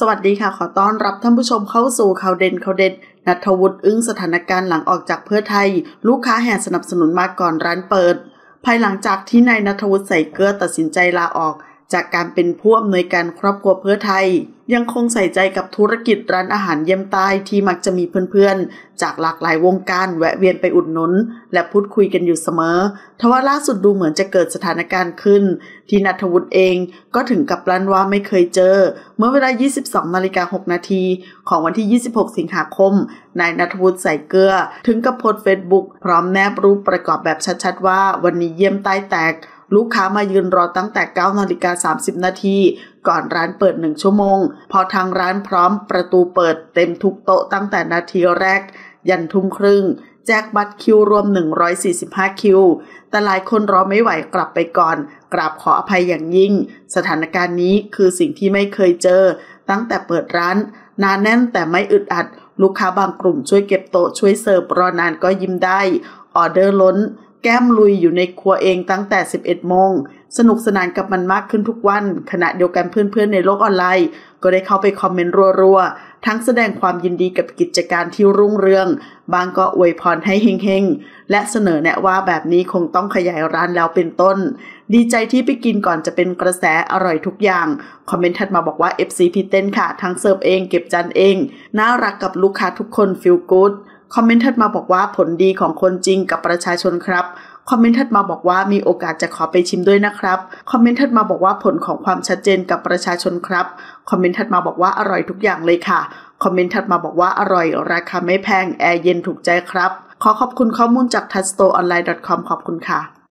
สวัสดีค่ะ ขอต้อนรับท่านผู้ชมเข้าสู่ข่าวเด่นข่าวเด็ดนัทวุฒิอึ้งสถานการณ์หลังออกจากเพื่อไทย ลูกค้าแห่สนับสนุนมาก่อนร้านเปิด ภายหลังจากที่นายนัทวุฒิใส่เกลือตัดสินใจลาออก จากการเป็นผู้อำนวยการครอบครัวเพื่อไทย ยังคงใส่ใจกับธุรกิจร้านอาหารเยี่ยมใต้ที่มักจะมีเพื่อนๆ จากหลากหลายวงการแวะเวียนไปอุดหนุน และพูดคุยกันอยู่เสมอ ทว่าล่าสุดดูเหมือนจะเกิดสถานการณ์ขึ้น ที่นัทวุฒิเองก็ถึงกับรันว่าไม่เคยเจอ เมื่อเวลา 22นาฬิกา6นาทีของวันที่ 26 สิงหาคม นายนัทวุฒิใส่เกลือ ถึงกับโพสเฟซบุ๊กพร้อมแนบรูปประกอบแบบชัดๆว่า วันนี้เยี่ยมใต้แตก ลูกค้ามายืนรอตั้งแต่ 9 นาฬิกา 30 นาที ก่อนร้านเปิดหนึ่งชั่วโมง พอทางร้านพร้อมประตูเปิดเต็มทุกโต๊ะตั้งแต่นาทีแรก ยันทุ่มครึ่ง แจกบัตรคิวรวม 145 คิว แต่หลายคนรอไม่ไหวกลับไปก่อน กราบขออภัยอย่างยิ่ง สถานการณ์นี้คือสิ่งที่ไม่เคยเจอ ตั้งแต่เปิดร้านนานแน่นแต่ไม่อึดอัด ลูกค้าบางกลุ่มช่วยเก็บโต๊ะช่วยเสิร์ฟรอนานก็ยิ้มได้ ออเดอร์ล้น แก้มลุยอยู่ในครัวเองตั้งแต่ 11 โมง สนุกสนานกับมันมากขึ้นทุกวัน ขณะเดียวกันเพื่อนๆในโลกออนไลน์ ก็ได้เข้าไปคอมเมนต์รัวๆ ทั้งแสดงความยินดีกับกิจการที่รุ่งเรือง บ้างก็อวยพรให้เฮงๆ และเสนอแนะว่าแบบนี้คงต้องขยายร้านแล้วเป็นต้น ดีใจที่ไปกินก่อนจะเป็นกระแสอร่อยทุกอย่าง คอมเมนต์ถัดมาบอกว่า FC พี่เต้นค่ะ ทั้งเสิร์ฟเองเก็บจานเอง น่ารักกับลูกค้าทุกคน feel good คอมเมนต์ถัดมาบอกว่าผลดีของคนจริงกับประชาชนครับคอมเมนต์ถัดมาบอกว่ามีโอกาสจะขอไปชิมด้วยนะครับคอมเมนต์ถัดมาบอกว่าผลของความชัดเจนกับประชาชนครับคอมเมนต์ถัดมาบอกว่าอร่อยทุกอย่างเลยค่ะคอมเมนต์ถัดมาบอกว่าอร่อย ราคาไม่แพงแอร์เย็นถูกใจครับ ขอขอบคุณข้อมูลจาก t o u c h s t o r e o n l i n e c o m ขอบคุณค่ะ